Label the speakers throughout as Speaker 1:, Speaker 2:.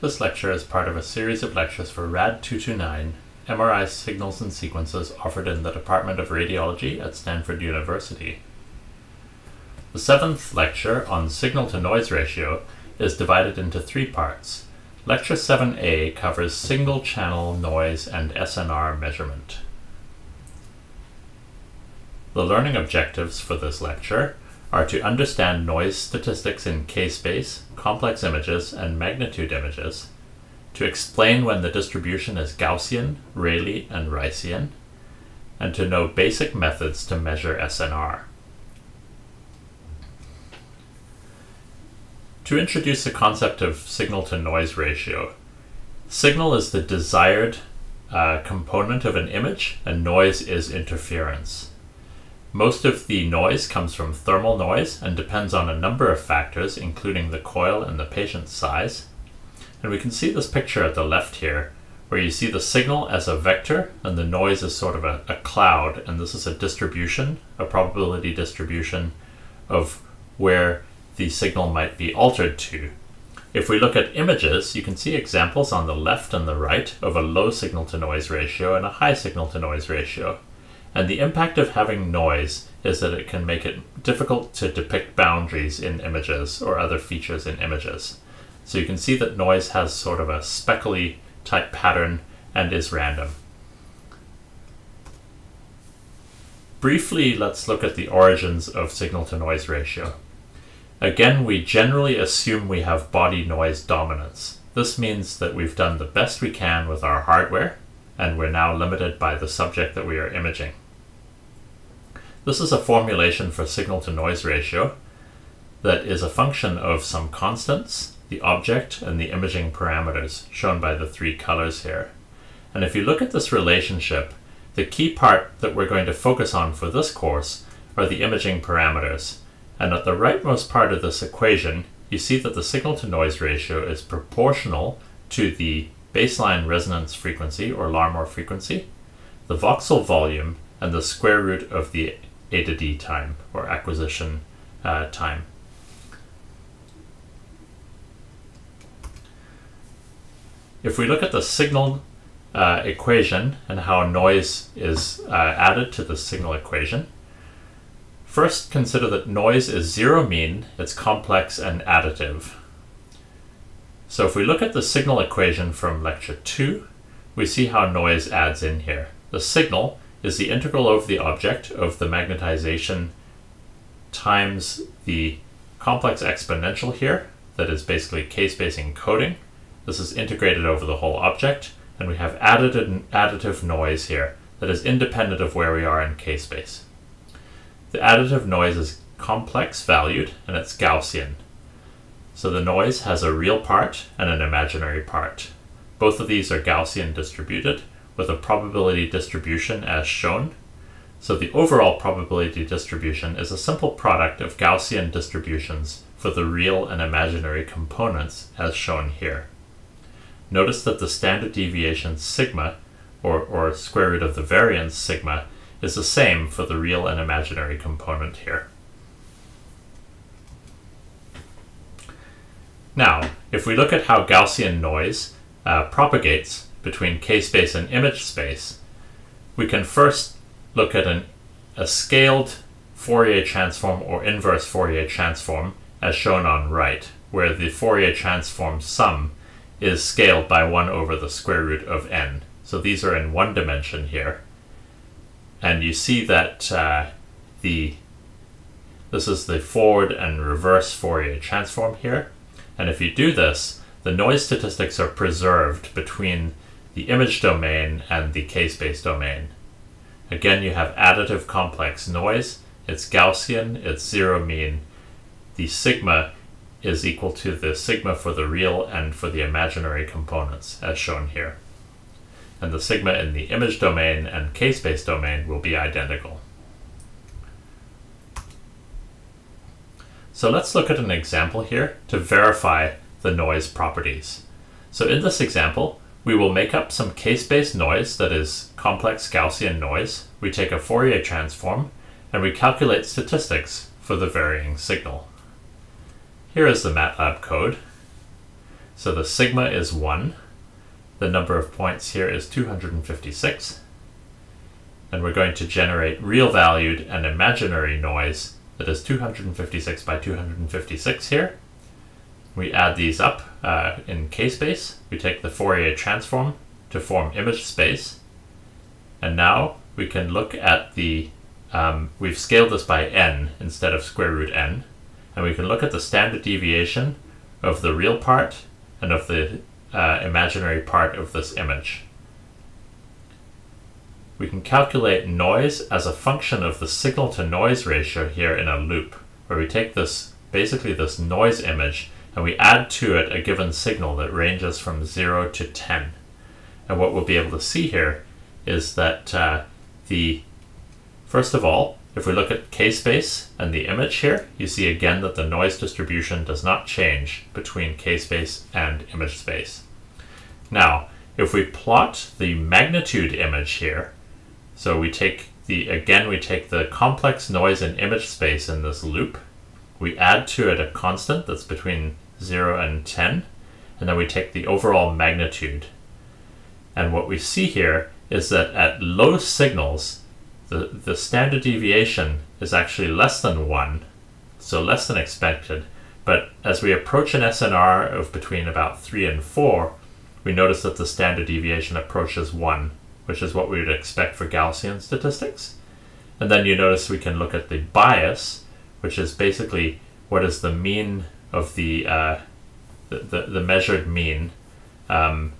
Speaker 1: This lecture is part of a series of lectures for RAD 229, MRI signals and sequences offered in the Department of Radiology at Stanford University. The seventh lecture on signal to noise ratio is divided into three parts. Lecture 7a covers single channel noise and SNR measurement. The learning objectives for this lecture are to understand noise statistics in k-space, complex images, and magnitude images, to explain when the distribution is Gaussian, Rayleigh, and Ricean, and to know basic methods to measure SNR. To introduce the concept of signal to noise ratio, signal is the desired uh, component of an image, and noise is interference. Most of the noise comes from thermal noise and depends on a number of factors, including the coil and the patient's size. And we can see this picture at the left here, where you see the signal as a vector and the noise is sort of a, a cloud. And this is a distribution, a probability distribution of where the signal might be altered to. If we look at images, you can see examples on the left and the right of a low signal to noise ratio and a high signal to noise ratio. And the impact of having noise is that it can make it difficult to depict boundaries in images or other features in images. So you can see that noise has sort of a speckly type pattern and is random. Briefly, let's look at the origins of signal to noise ratio. Again, we generally assume we have body noise dominance. This means that we've done the best we can with our hardware and we're now limited by the subject that we are imaging. This is a formulation for signal to noise ratio that is a function of some constants, the object, and the imaging parameters shown by the three colors here. And if you look at this relationship, the key part that we're going to focus on for this course are the imaging parameters. And at the rightmost part of this equation, you see that the signal to noise ratio is proportional to the baseline resonance frequency or Larmor frequency, the voxel volume, and the square root of the A to D time or acquisition uh, time. If we look at the signal uh, equation and how noise is uh, added to the signal equation, first consider that noise is zero mean, it's complex and additive. So if we look at the signal equation from lecture 2, we see how noise adds in here. The signal is the integral over the object of the magnetization times the complex exponential here, that is basically k-space encoding. This is integrated over the whole object, and we have additive, additive noise here that is independent of where we are in k-space. The additive noise is complex valued, and it's Gaussian. So the noise has a real part and an imaginary part. Both of these are Gaussian distributed with a probability distribution as shown. So the overall probability distribution is a simple product of Gaussian distributions for the real and imaginary components as shown here. Notice that the standard deviation sigma, or, or square root of the variance sigma, is the same for the real and imaginary component here. Now, if we look at how Gaussian noise uh, propagates between k-space and image space, we can first look at an, a scaled Fourier transform or inverse Fourier transform as shown on right, where the Fourier transform sum is scaled by 1 over the square root of n. So these are in one dimension here. And you see that uh, the this is the forward and reverse Fourier transform here. And if you do this, the noise statistics are preserved between the image domain and the k-space domain. Again, you have additive complex noise. It's Gaussian, it's zero mean. The sigma is equal to the sigma for the real and for the imaginary components, as shown here. And the sigma in the image domain and k-space domain will be identical. So let's look at an example here to verify the noise properties. So in this example, we will make up some k-space noise that is complex Gaussian noise. We take a Fourier transform and we calculate statistics for the varying signal. Here is the MATLAB code. So the sigma is 1. The number of points here is 256. And we're going to generate real valued and imaginary noise that is 256 by 256 here. We add these up uh, in k-space. We take the Fourier transform to form image space. And now we can look at the, um, we've scaled this by n instead of square root n. And we can look at the standard deviation of the real part and of the uh, imaginary part of this image. We can calculate noise as a function of the signal to noise ratio here in a loop, where we take this, basically this noise image, and we add to it a given signal that ranges from 0 to 10. And what we'll be able to see here is that uh, the, first of all, if we look at k-space and the image here, you see again that the noise distribution does not change between k-space and image space. Now, if we plot the magnitude image here, so we take the, again, we take the complex noise and image space in this loop, we add to it a constant that's between 0 and 10, and then we take the overall magnitude. And what we see here is that at low signals, the, the standard deviation is actually less than 1, so less than expected. But as we approach an SNR of between about 3 and 4, we notice that the standard deviation approaches 1, which is what we would expect for Gaussian statistics. And then you notice we can look at the bias, which is basically what is the mean of the, uh, the, the, the, measured mean um,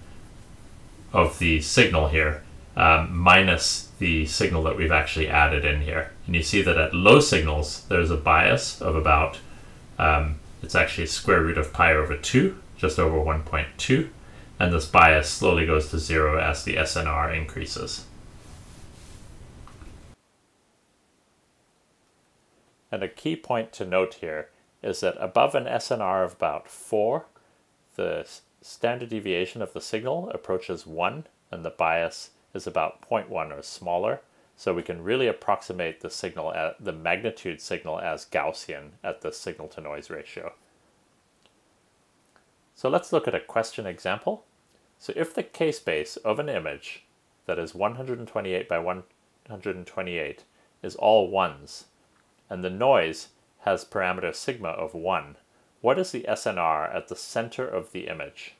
Speaker 1: of the signal here um, minus the signal that we've actually added in here. And you see that at low signals, there's a bias of about, um, it's actually square root of pi over 2, just over 1.2. And this bias slowly goes to zero as the SNR increases. And a key point to note here is that above an SNR of about 4, the standard deviation of the signal approaches 1 and the bias is about 0.1 or smaller. So we can really approximate the signal at the magnitude signal as Gaussian at the signal to noise ratio. So let's look at a question example. So if the k-space of an image that is 128 by 128 is all ones, and the noise has parameter sigma of 1, what is the SNR at the center of the image?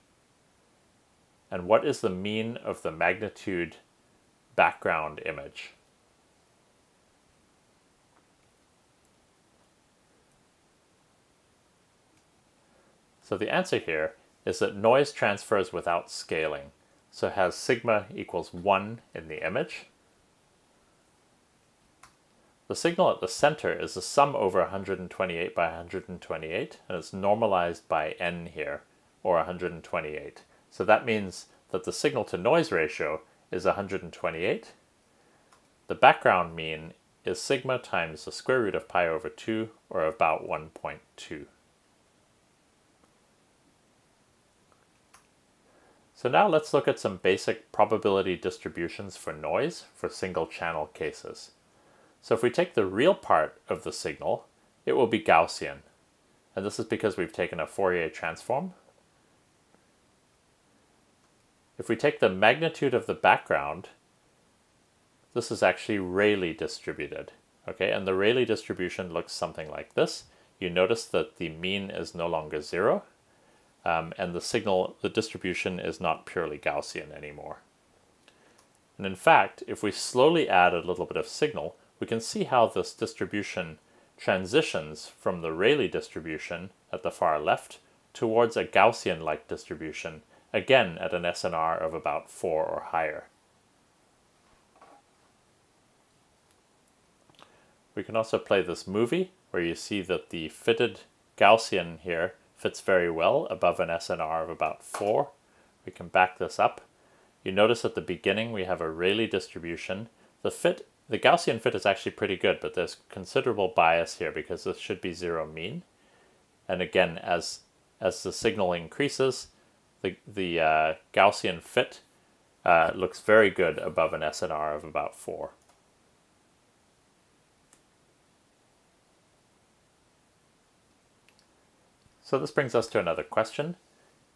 Speaker 1: and what is the mean of the magnitude background image? So the answer here is that noise transfers without scaling. So has sigma equals 1 in the image. The signal at the center is the sum over 128 by 128, and it's normalized by n here, or 128. So that means that the signal to noise ratio is 128. The background mean is sigma times the square root of pi over 2, or about 1.2. So now let's look at some basic probability distributions for noise for single channel cases. So if we take the real part of the signal, it will be Gaussian. And this is because we've taken a Fourier transform if we take the magnitude of the background, this is actually Rayleigh distributed. Okay, and the Rayleigh distribution looks something like this. You notice that the mean is no longer zero, um, and the signal, the distribution is not purely Gaussian anymore. And in fact, if we slowly add a little bit of signal, we can see how this distribution transitions from the Rayleigh distribution at the far left towards a Gaussian-like distribution again at an SNR of about 4 or higher. We can also play this movie where you see that the fitted Gaussian here fits very well above an SNR of about 4. We can back this up. You notice at the beginning we have a Rayleigh distribution. The fit, the Gaussian fit is actually pretty good, but there's considerable bias here because this should be zero mean. And again, as, as the signal increases, the, the uh, Gaussian fit uh, looks very good above an SNR of about 4. So this brings us to another question.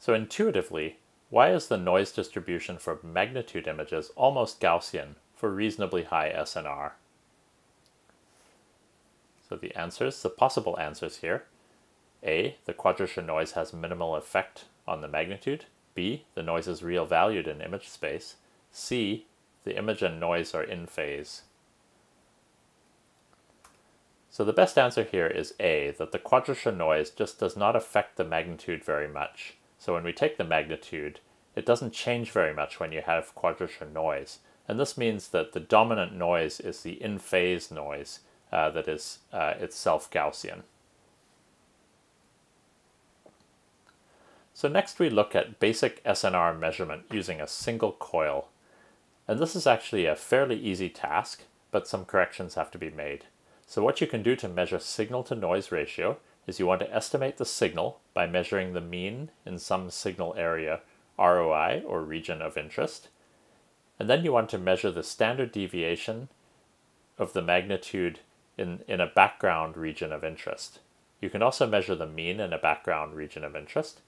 Speaker 1: So intuitively, why is the noise distribution for magnitude images almost Gaussian for reasonably high SNR? So the answers, the possible answers here. A, the quadrature noise has minimal effect on the magnitude. B, the noise is real valued in image space. C, the image and noise are in phase. So the best answer here is A, that the quadrature noise just does not affect the magnitude very much. So when we take the magnitude, it doesn't change very much when you have quadrature noise. And this means that the dominant noise is the in-phase noise uh, that is uh, itself Gaussian. So next we look at basic SNR measurement using a single coil. And this is actually a fairly easy task, but some corrections have to be made. So what you can do to measure signal to noise ratio is you want to estimate the signal by measuring the mean in some signal area, ROI or region of interest. And then you want to measure the standard deviation of the magnitude in, in a background region of interest. You can also measure the mean in a background region of interest.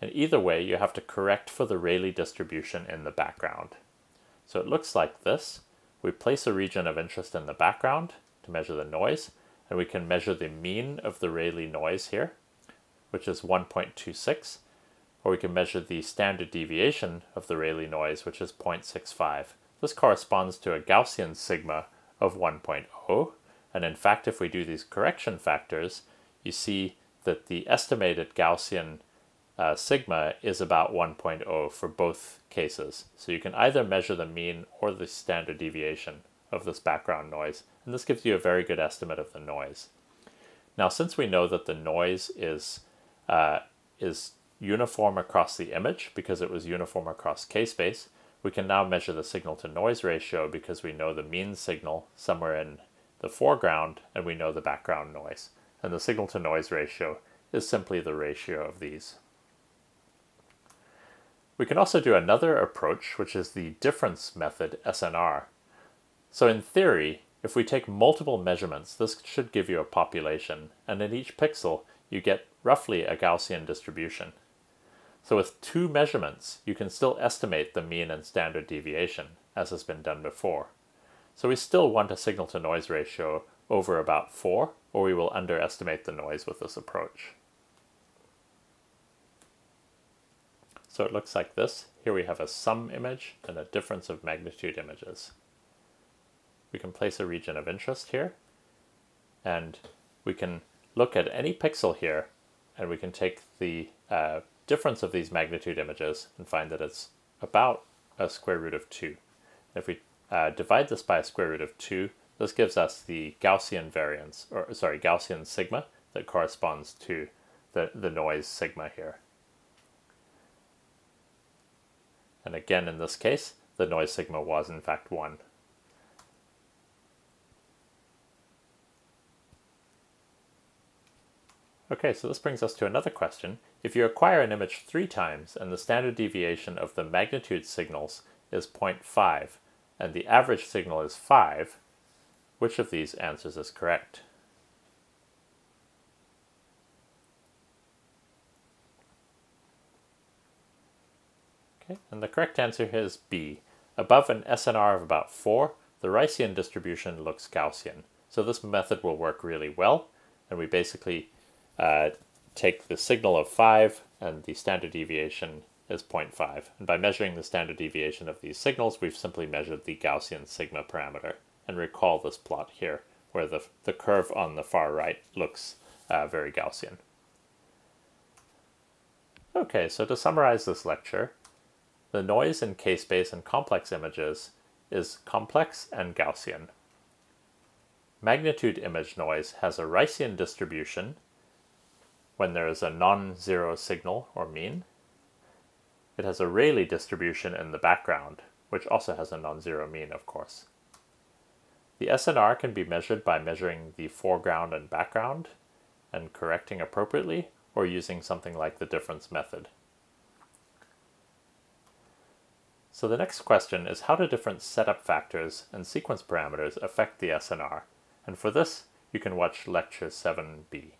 Speaker 1: And either way, you have to correct for the Rayleigh distribution in the background. So it looks like this. We place a region of interest in the background to measure the noise, and we can measure the mean of the Rayleigh noise here, which is 1.26, or we can measure the standard deviation of the Rayleigh noise, which is 0.65. This corresponds to a Gaussian sigma of 1.0, and in fact, if we do these correction factors, you see that the estimated Gaussian uh, sigma is about 1.0 for both cases. So you can either measure the mean or the standard deviation of this background noise, and this gives you a very good estimate of the noise. Now, since we know that the noise is, uh, is uniform across the image because it was uniform across k-space, we can now measure the signal to noise ratio because we know the mean signal somewhere in the foreground and we know the background noise. And the signal to noise ratio is simply the ratio of these. We can also do another approach, which is the difference method SNR. So in theory, if we take multiple measurements, this should give you a population, and in each pixel, you get roughly a Gaussian distribution. So with two measurements, you can still estimate the mean and standard deviation, as has been done before. So we still want a signal-to-noise ratio over about 4, or we will underestimate the noise with this approach. So it looks like this. Here we have a sum image and a difference of magnitude images. We can place a region of interest here, and we can look at any pixel here, and we can take the uh, difference of these magnitude images and find that it's about a square root of 2. If we uh, divide this by a square root of 2, this gives us the Gaussian variance, or sorry, Gaussian sigma that corresponds to the, the noise sigma here. And again, in this case, the noise sigma was in fact 1. Okay, so this brings us to another question. If you acquire an image three times and the standard deviation of the magnitude signals is 0.5 and the average signal is 5, which of these answers is correct? Okay, and the correct answer here is B. Above an SNR of about 4, the Ricean distribution looks Gaussian. So this method will work really well, and we basically uh, take the signal of 5 and the standard deviation is 0.5. And by measuring the standard deviation of these signals, we've simply measured the Gaussian sigma parameter. And recall this plot here, where the, the curve on the far right looks uh, very Gaussian. Okay, so to summarize this lecture, the noise in k-space and complex images is complex and Gaussian. Magnitude image noise has a Ricean distribution when there is a non-zero signal or mean. It has a Rayleigh distribution in the background, which also has a non-zero mean, of course. The SNR can be measured by measuring the foreground and background and correcting appropriately, or using something like the difference method. So the next question is how do different setup factors and sequence parameters affect the SNR? And for this, you can watch lecture 7b.